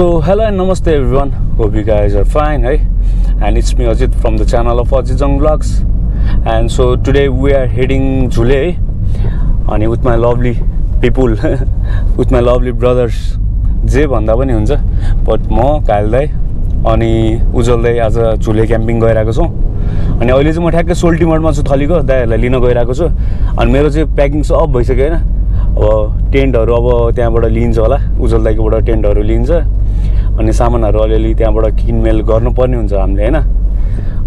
So hello and नमस्ते everyone how are fine है and it's me Ajit from the channel of Ajit Jang vlogs and so today we are heading Jhule है अनि with my lovely people with my lovely brothers जे भन्दा पनि हुन्छ but म घल् अनि उजल्दै आज झुले क्याम्पिङ गइरहेको छु अनि अहिले चाहिँ म ठ्याक्कै सोल्टी मर्डमा छु थलीको दाइहरूलाई लिन गइरहेको छु। अनि मेरो चाहिँ प्याकिङ सब भइसक्यो होइन? अब टेन्टहरू अब त्यहाँबाट लिन्छ होला। उज्जवल दाईकोबाट टेन्टहरू लिन्छ। अनि सामानहरू अलिअलि त्यहाँबाट किनमेल गर्नुपर्ने हुन्छ हामीले होइन?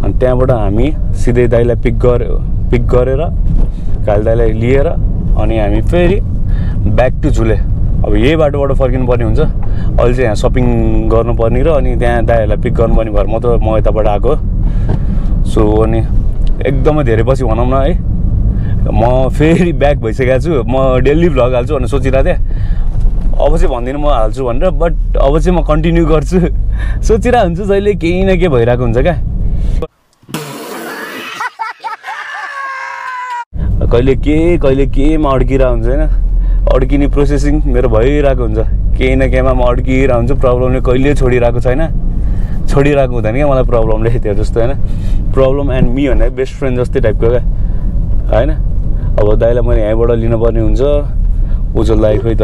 अनि त्यहाँबाट हामी सिधै दाईलाई पिक गरे पिक गरेर घाल दाईलाई लिएर अनि हामी फेरि ब्याक टु झुले। अब यही बाटोबाट फर्किनु पर्ने हुन्छ। अहिले चाहिँ यहाँ सपिङ गर्नुपर्ने र अनि त्यहाँ दाईहरूलाई पिक गर्नुपर्ने भएर म त म यताबाट आएको सो अनि एकदमै धेरै पछि भनौँ न है। म फेरि ब्याक भइसकेको छु। म डेली भ्लग हाल्छु भनेर सोचिरहेको थिएँ। अब चाहिँ भन्दिनँ म हाल्छु भनेर बट अब चाहिँ म कन्टिन्यू गर्छु। सोचिरहेको हुन्छु जहिले केही न केही भइरहेको हुन्छ क्या। कहिले के कहिले केमा अड्किरहेको हुन्छ होइन। अड्किने प्रोसेसिङ मेरो भइरहेको हुन्छ। केही न केहीमा म अड्किरहेको हुन्छु। प्रब्लमले कहिले छोडिरहेको छैन। छोडिरहेको हुँदैन क्या मलाई प्रब्लमले त्यो जस्तो होइन। प्रब्लम एन्ड मी भन्दा बेस्ट फ्रेन्ड जस्तै टाइपको क्या। होइन? अब दाइलाई मैले यहीँबाट लिनुपर्ने हुन्छ। उज्जवल दाई खोइ त।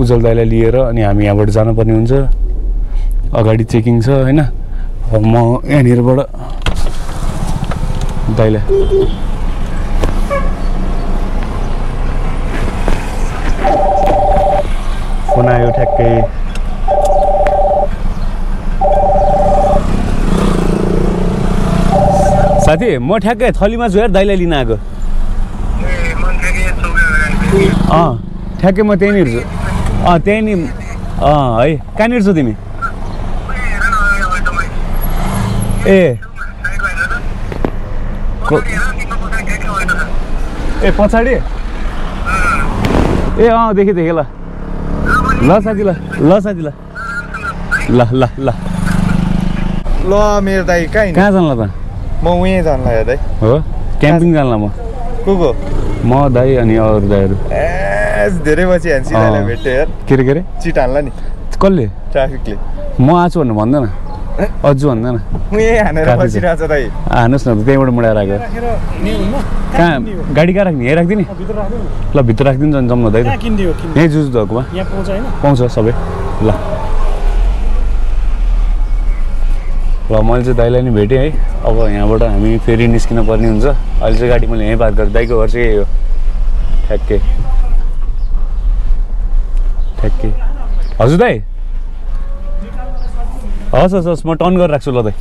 उज्जवल दाईलाई लिएर अनि हामी यहाँबाट जानुपर्ने हुन्छ। अगाडि चेकिङ छ होइन? अब म यहाँनिरबाट दाइलाई फोन आयो ठ्याक्कै। साथी म ठ्याक्कै थलीमा छु हेर दाइलाई लिन आएको। अँ ठ्याक्कै म त्यहीँनिर छु। अँ त्यहीँनिर अँ है कहाँनिर छौ तिमी? ए। ए पछाडि? ए अँ देखेँ देखेँ ल। ल साथी ल ल साथी ल। ल ल ल। ल मेरो दाइ कहाँ? कहाँ जानला त? म उहीँ जानला हेर दाइ। हो? क्याम्पिङ जानला म। को को? म दाई अनि अरू दाईहरू। ए धेरै पछि हान्छ। भेट्यो यार के अरे के अरे चिट हान्ला नि। कसले? ट्राफिकले। म आएको भनेर भन्दैन। अजु भन्दैन। हानुहोस् न त्यहीँबाट मुडाएर आएको। कहाँ गाडी कहाँ राख्ने? यहीँ राखिदिने? ल भित्र राखिदिन्छ नि जम्न दाइ। त किनिदियो किन यहीँ जुज धोकोमा यहाँ पाउँछ होइन? पाउँछ सबै। ल। ल मैले चाहिँ दाइलाई नि भेटेँ है। अब यहाँबाट हामी फेरि निस्किन पर्ने हुन्छ। अहिले चाहिँ गाडी मैले यहीँ पार्क गरेँ। दाइको घर चाहिँ यही हो। ठ्याक्कै। ठ्याक्कै। हजुर दाइ हस् हस् हस् म टर्न गरेर राख्छु ल दाइ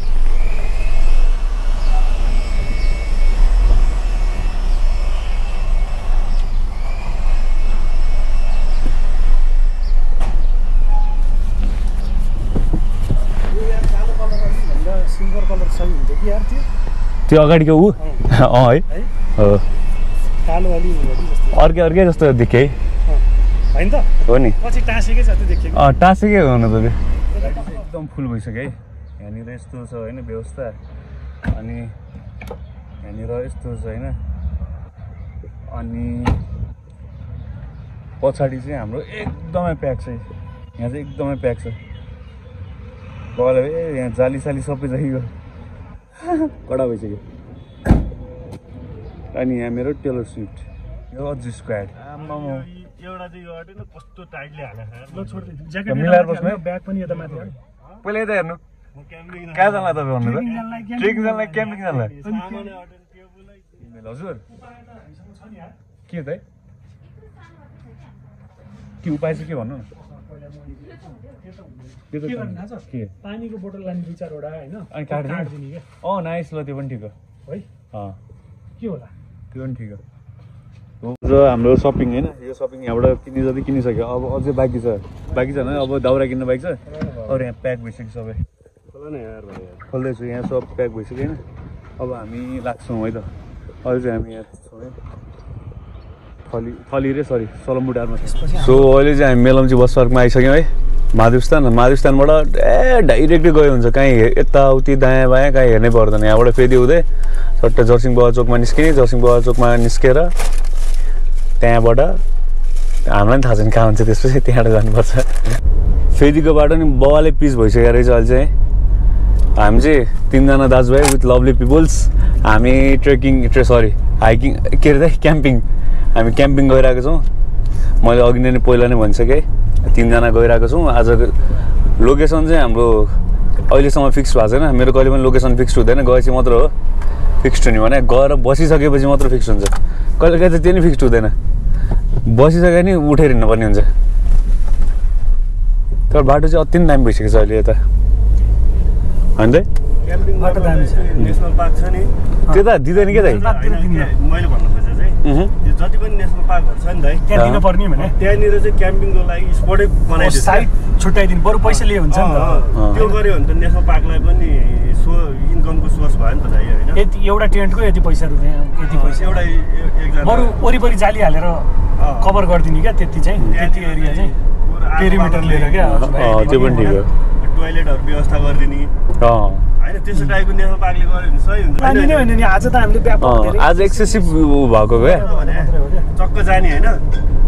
भन्दा सिल्भर कलर सही हुन्थ्यो कि यार त्यो त्यो अगाडिको ऊ? अँ। है? है? अर्कै अर्कै जस्तो देखेँ। है हो नि। पछि टाँसेकै जस्तो देखेको। अँ टाँसेकै हुनु त त्यो। एकदम फुल भइसक्यो है। यहाँनिर यस्तो छ होइन व्यवस्था। अनि यहाँनिर यस्तो छ होइन। अनि पछाडि चाहिँ हाम्रो एकदमै प्याक छ यहाँ चाहिँ एकदमै प्याक छ। बगाल ए यहाँ जाली साली सबै चाहियो कडा भइसक्यो। अनि यहाँ मेरो टेलर स्विफ्ट यो अझ स्क्वाड आम्मामा एउटा चाहिँ यो अटेन कस्तो टाइटले हालेको ल छोड्दै ज्याकेट मिलाएर बस्नु है। ब्याग पनि यता माथि हाल। पहिला यता हेर्नु। म क्याम्पिङ कहाँ जाँला तपाईँ भन्नु ट्रेकिङ त जानलाई क्याम्पिङ ट्रेकिङ जानलाई क्याम्पिङ जानलाई। सामान्य अटेन त्यो बोलाइ हजुर। हामीसँग छ नि यार। के त के उपाय चाहिँ के भन्नु? न पानीको बोतल लाने दुई चारवटा होइन? अँ नाइस ल त्यो पनि ठिक हो। के होला? त्यो पनि ठिक हो। र हाम्रो सपिङ होइन यो सपिङ यहाँबाट किन्ने जति किनिसक्यो अब अझै बाँकी छ। बाँकी छ भने अब दाउरा किन्न बाँकी छ। अरू यहाँ प्याक भइसक्यो सबै। खोला न यार भाइ। खोल्दैछु यहाँ सब प्याक भइसक्यो होइन। अब हामी लाग्छौँ है त। अहिले चाहिँ हामी यहाँ छौँ है थली थली रे सरी सलमबुडारमा सो अहिले चाहिँ हामी मेलम्ची बस पार्कमा आइसक्यौँ है। महादेवस्थान महादेवस्थानबाट ए डाइरेक्टै गयो हुन्छ। कहीँ हे- यताउति दायाँ बायाँ कहीँ हेर्नै पर्दैन। यहाँबाट फेरि हुँदै सट्ट जर्सिङ बजार चोकमा निस्किने जर्सिङ बजार चोकमा निस्केर त्यहाँबाट हामीलाई पनि थाहा छैन कहाँ हुन्छ। त्यसपछि त्यहाँबाट जानुपर्छ। फेदिको बाटो नि बवाले पिच भइसकेको रहेछ अहिले चाहिँ। हामी चाहिँ तिनजना दाजुभाइ विथ लभली पिपुल्स हामी ट्रेकिङ ट्रे सरी हाइकिङ के अरे क्याम्पिङ। हामी क्याम्पिङ गइरहेको छौँ। मैले अघि नै पहिला नै भनिसकेँ तिनजना गइरहेको छौँ। आज लोकेसन चाहिँ हाम्रो अहिलेसम्म फिक्स भएको छैन। मेरो कहिले पनि लोकेसन फिक्स हुँदैन गएपछि मात्र हो। फिक्स्ड हुने भने गएर बसिसकेपछि मात्र फिक्स हुन्छ। कहिले कहिले त त्यो नि फिक्स्ड हुँदैन। बसिसके नि उठेर हिँड्नुपर्ने हुन्छ। तर बाटो चाहिँ अति नै दामी भइसकेको छ अहिले यता। होइन नि। त्यो त दिँदैन क्या दाइ यो जति पनि नेसनल पार्कहरू छ नि त है त्यहाँ दिनु पर्ने भने। त्यहाँनिर चाहिँ क्याम्पिङको लागि स्पोटै बनाइदिन्छ साइड छुट्याइदिनु बरु पैसा लिए हुन्छ नि त। त्यो गऱ्यो भने त नेसनल पार्कलाई पनि सो इन्कमको सोर्स भयो नि त दाइ होइन? यति एउटा टेन्टको यति पैसा रुपियाँ यति पैसा। एउटा बरु वरिपरि जाली हालेर। कभर गरिदिने क्या त्यति चाहिँ त्यति एरिया चाहिँ। पेरिमिटर लिएर क्या त्यो पनि ठिक हो। टोइलेटहरू व्यवस्था गरिदिने। अँ। होइन त्यस्तो टाइपको नेसनल पार्कले गऱ्यो भने सही हुन्छ। पानी नै होइन नि आज त हामीले एक्सेसिभ भएको क्या भने मात्रै हो क्या चक्क जाने होइन।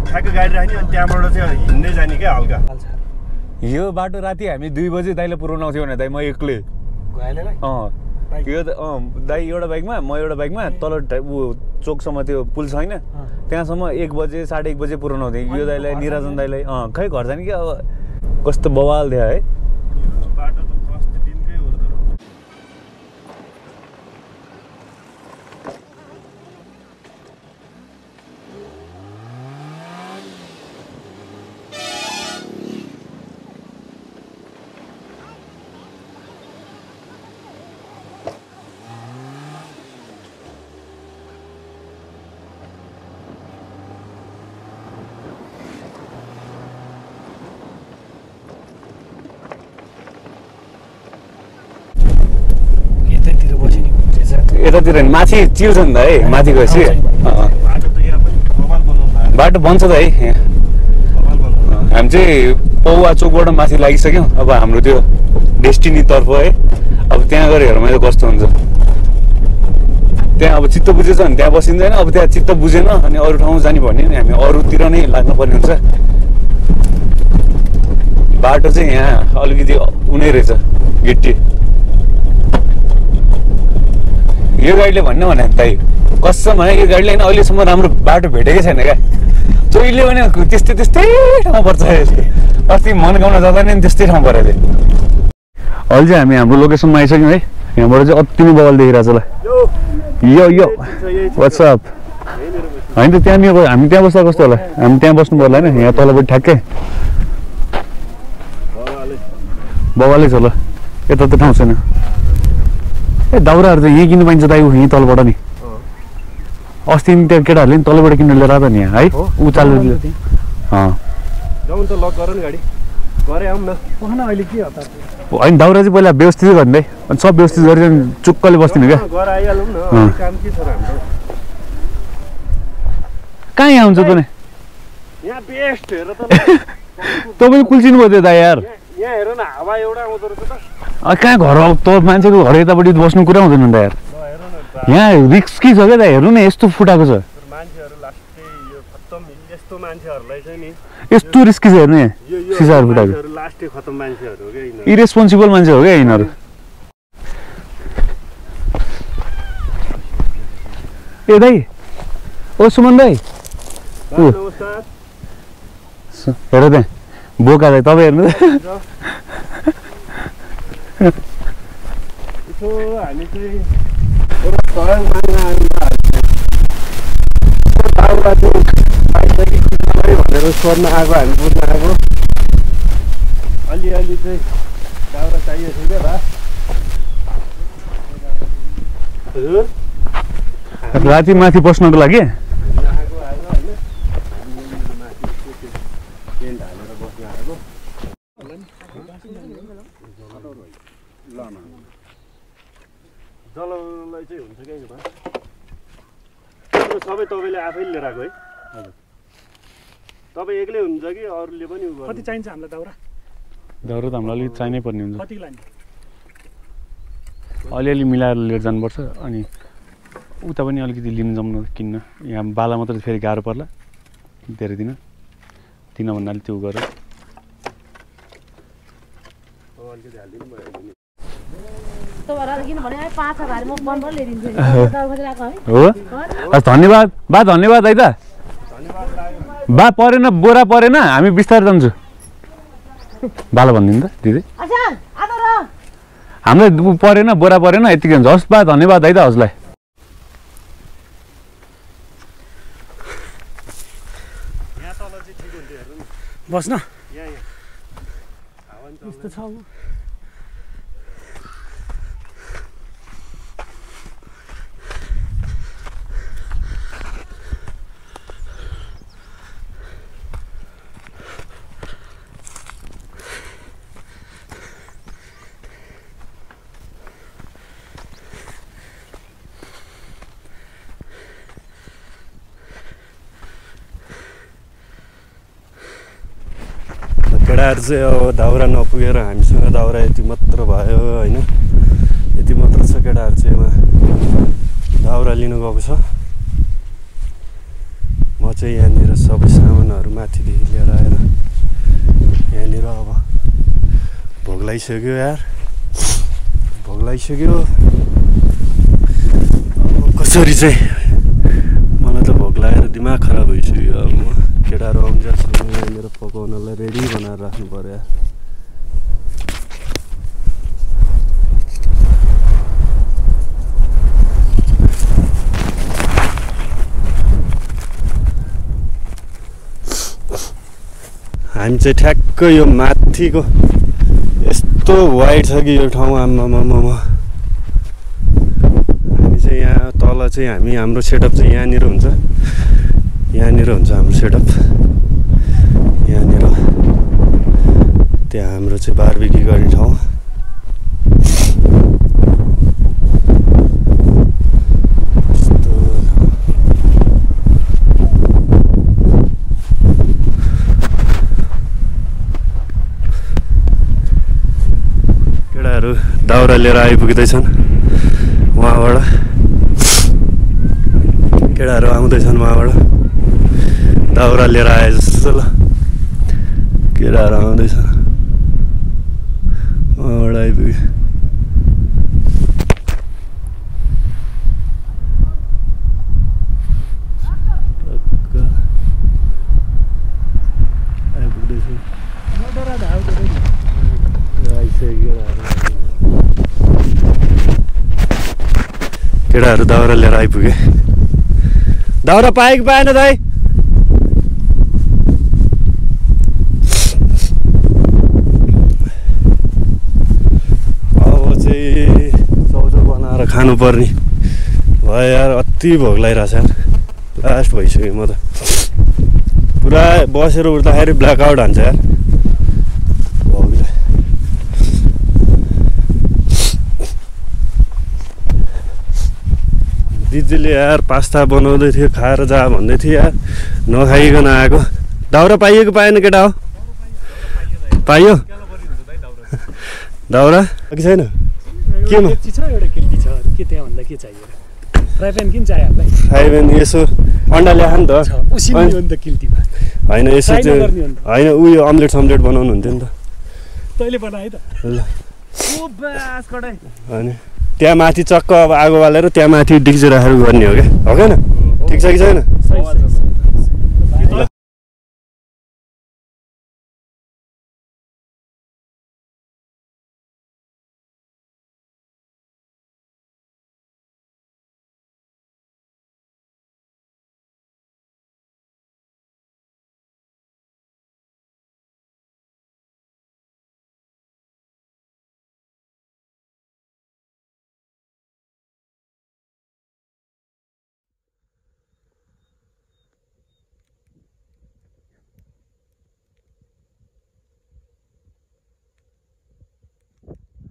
ठ्याक्क गाडी राख्ने अनि त्यहाँबाट चाहिँ हिँड्दै जाने क्या हल्का। यो बाटो राति हामी दुई बजी दाइले पुऱ्याउनु आउँथ्यो भने दाइ म एक्लै। अँ। यो त अँ दाइ एउटा बाइकमा म एउटा बाइकमा तल ऊ चोकसम्म त्यो पुल छैन त्यहाँसम्म एक बजे साढे एक बजे पुऱ्याउनु आउँथ्यो। यो दाइलाई निराजन दाइलाई अँ खै घर जाने कि अब कस्तो बवाल थियो है यो बाटो त कस्तो दिनकै हो त यतैतिर बस्यो नि घुम्दैछ यतातिर नि माथि चिल्छ नि त है माथि गएपछि। बाटो बन्छ त है हामी चाहिँ पौवा चोकबाट माथि लागिसक्यौँ। अब हाम्रो त्यो डेस्टिनीतर्फ है। अब त्यहाँ गएर हेरौँ अहिले कस्तो हुन्छ। त्यहाँ अब चित्त बुझेछ भने त्यहाँ बसिँदैन अब त्यहाँ चित्त बुझेन अनि अरू ठाउँ जाने भने नि हामी अरूतिर नै लाग्नुपर्ने हुन्छ बाटो चाहिँ यहाँ अलिकति उनै रहेछ गिट्टी। यो गाडीले भन्नु भने दाइ कसम है यो गाडीले होइन अहिलेसम्म राम्रो बाटो भेटेकै छैन क्या चोइले भने त्यस्तै त्यस्तै ठाउँ पर्छ अस्ति मनगाउन जाँदा नि त्यस्तै ठाउँ पऱ्यो अहिले चाहिँ हामी हाम्रो लोकेसनमा आइसक्यौँ है यहाँबाट चाहिँ अति नै बवाल देखिरहेको छ ल यो यो वाट्सएप होइन त त्यहाँनिर हामी त्यहाँ बस्दा कस्तो होला हामी त्यहाँ बस्नु पर्ला होइन यहाँ तलपट्टि ठ्याक्कै बवालै छ ल यता त ठाउँ छैन ए दाउराहरू त यहीँ किन्नु पाइन्छ दाइ ऊ यहीँ तलबाट नि। अस्ति नि त्यो केटाहरूले नि तलबाट किनेर लिएर आएको नि यहाँ है? उचालेर अँ जाउँ त लक गर नि गाडी। गरे आउँ न। पखान अहिले के हो त? होइन दाउरा चाहिँ पहिला व्यवस्थित गर्ने अनि सब व्यवस्थित गरेर चुक्कले बस्दिनु क्या। कहाँ यहाँ हुन्छ तँ यहाँ बेस्ट हेर त ल। तँ पनि कुल्चिनु भयो त्यो दा यार। यहाँ यहाँ हेर न हावा एउटा आउँदो रहेछ त। अँ, कहाँ घर त मान्छेको घर यतापट्टि बस्नु कुरा हुँदैन नि त। यार यहाँ रिस्की छ क्या दा हेर्नु न यस्तो फुटाएको छ। यस्तो रिस्की छ हेर्नु सिसाहरू फुटाएको। इरेस्पोन्सिबल मान्छे हो क्या यिनीहरू। ए दाइ। ओ सुमन दाई हेर त्यहाँ बोका दाइ तपाईँ हेर्नु यसो हामी चाहिँ चाहिँ भनेर सोध्न आएको हामी बुझ्न आएको अलिअलि चाहिँ दाउरा चाहिएको थियो क्या बा हजुर राति माथि बस्नको लागि हामी आएको आएको होइन हामी यहाँनिर माथि त्यो टेन्ट हालेर बस्न आएको जलाउनलाई चाहिँ हुन्छ क्या यो सबै तपाईँले आफैले लिएर आएको है तपाईँ एक्लै हुनुहुन्छ कि अरूले पनि उ कति? चाहिन्छ हामीलाई दाउरा? दाउरा त हामीलाई अलिक चाहिनै पर्ने हुन्छ। कति लाने? अलिअलि मिलाएर लिएर जानुपर्छ अनि उता पनि अलिकति लिनु जम्नु किन्न। यहाँ बाला मात्रै फेरि गाह्रो पर्ला। धेरै दिन। तिन भन्नाले त्यो गर अब अलिकति हालिदिनु भयो भने तपाईँहरू किनभने है पाँच छ भाइ म बन्द ल्याइदिन्छु नि दबाई खोजेर आएको है हो हस् धन्यवाद। बा धन्यवाद है त। बा परेन बोरा परेन हामी बिस्तारै जान्छु। बाला भनिदिनु त दिदी। हामीलाई परेन बोरा परेन यतिकै हुन्छ। हस् बा धन्यवाद है त हजुरलाई। बस्न। हावा नि केटाहरू चाहिँ अब दाउरा नपुगेर हामीसँग दाउरा यति मात्र भयो होइन यति मात्र छ केटाहरू चाहिँ यहाँ दाउरा लिनु गएको छ म चाहिँ यहाँनिर सबै सामानहरू माथिदेखि लिएर आएर यहाँनिर अब भोग लगाइसक्यो यार भोग लगाइसक्यो कसरी चाहिँ मलाई त भोग लगाएर दिमाग खराब भइसक्यो अब म केटाहरू आउँछन् यहाँनिर पकाउनलाई रेडी बनाएर राख्नु पऱ्यो हामी चाहिँ ठ्याक्क यो माथिको यस्तो वाइड छ कि यो ठाउँ आम्मामामा हामी चाहिँ यहाँ तल चाहिँ हामी हाम्रो सेटअप चाहिँ यहाँनिर हुन्छ। यहाँनिर हुन्छ हाम्रो सेटअप। यहाँनिर त्यहाँ हाम्रो चाहिँ बारबिकी गर्ने ठाउँ। दाउरा लिएर आइपुग्दैछन् उहाँबाट केटाहरू आउँदैछन् उहाँबाट दाउरा लिएर आए जस्तो ल केटाहरू आउँदैछन् उहाँबाट। आइसक्यो केटाहरू दाउरा लिएर आइपुगे दाउरा पायो कि पाएन दाइ अब चाहिँ खानुपर्ने भयो यार अति भोक लगाइरहेछ यार लास्ट भइसक्यो म त पुरा बसेर उठ्दाखेरि ब्ल्याकआउट हान्छ यार दिदीले यार पास्ता बनाउँदै थियो खाएर जा भन्दै थियो यार नखाइकन आएको दाउरा पाइयो कि पाएन केटा हो पाइयो दाउरा कि छैन केमा? छ एउटा छ? के त्यहाँ भन्दा के चाहियो? फ्राई प्यान किन चाहियो हामीलाई? खायो भने यसो अन्डा ल्याएको नि त। नि त किल्तीमा होइन यसो फ्राई। होइन उयो अम्लेट सम्लेट बनाउनु हुन्थ्यो नि त। तैँले बनाए त। ल। अनि त्यहाँ माथि चक्क अब आगो बालेर त्यहाँ माथि डिक्ची राखेर गर्ने हो क्या? हो क्या ठिक छ कि छैन सही, सही, सही।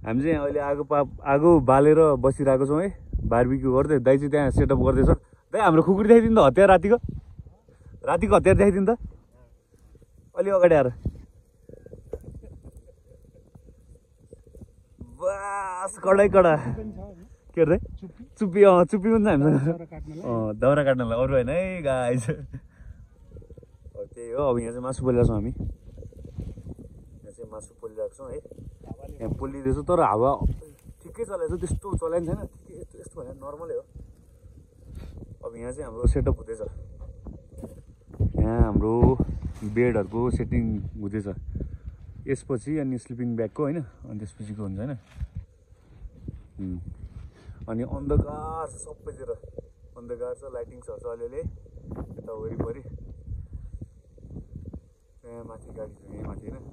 हामी चाहिँ अहिले आगो पा आगो बालेर बसिरहेको छौँ है। बारबिक्यू गर्दै दाइ चाहिँ त्यहाँ सेटअप गर्दैछ। दाइ हाम्रो खुकुरी देखाइदिनु त हतियार रातिको रातिको हतियार देखाइदिनु त। अलि अगाडि आएर। बास कडै कडा। के अरे चुप्पी अँ चुप्पी पनि हामीसँग। अँ दाउरा काट्नलाई अरू होइन। है गाई त्यही यही हो। अब यहाँ चाहिँ मासु पोलिरहेको छौँ हामी। यहाँ चाहिँ मासु पोलिरहेको छौँ है। यहाँ पोलिँदैछ तर हावा ठिकै चलाएको छ त्यस्तो चलाइन्छ छैन ठिकै यस्तो यस्तो होइन नर्मलै हो। अब यहाँ चाहिँ हाम्रो सेटअप हुँदैछ। यहाँ हाम्रो बेडहरूको सेटिङ हुँदैछ। यसपछि अनि स्लिपिङ ब्यागको होइन अनि त्यसपछिको हुन्छ होइन. अनि अन्धकार छ सबैतिर। अन्धकार छ लाइटिङ छ छ अलिअलि। यता वरिपरि। त्यहाँ माथि गाडी छ यहाँ माथि होइन।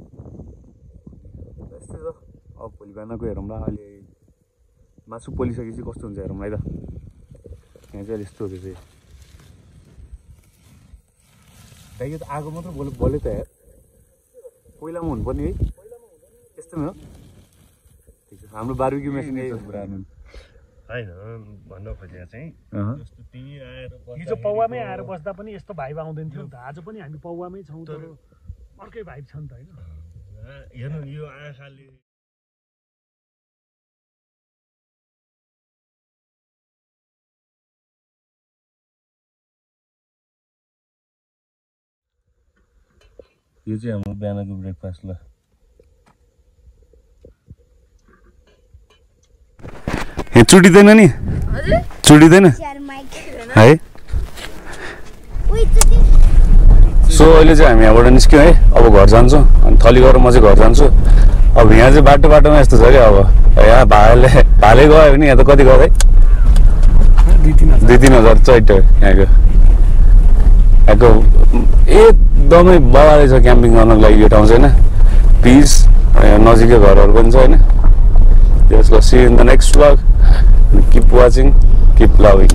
यस्तै छ। अब भोलि बिहानको हेरौँला अहिले मासु पोलिसकेपछि कस्तो हुन्छ हेरौँला है त। यहाँ चाहिँ अहिले यस्तो हुँदैछ यो। त आगो मात्र बोले बोले त यार। कोइलामा हुनुपर्ने है। यस्तोमै हो। ठिक छ। हाम्रो बार्बिक्यू मेसिन होइन भन्न खोजेको चाहिँ। अहँ। जस्तो तिमी आएर बस्दा हिजो पौवामै आएर बस्दा पनि यस्तो भाइब आउँदैन थियो नि त। आज पनि हामी पौवामै छौँ तर अर्कै भाइब छ नि त होइन? हेर्नु यो आँखाले यो चाहिँ हाम्रो बिहानको ब्रेकफास्ट ल चुटिँदैन नि चुटिँदैन है सो अहिले चाहिँ हामी यहाँबाट निस्क्यौँ है अब घर जान्छौँ अनि थली गरेर म चाहिँ घर जान्छु अब यहाँ चाहिँ बाटो बाटोमा यस्तो छ क्या अब यहाँ भाले भाले गयो भने यहाँ त कति गयो है दुई तिन हजार दुई तिन हजार चैट यहाँको यहाँको एकदमै बवाले छ क्याम्पिङ गर्नको लागि यो ठाउँ चाहिँ होइन? पिस नजिकै घरहरू पनि छ होइन? त्यसको see in the next vlog keep watching keep loving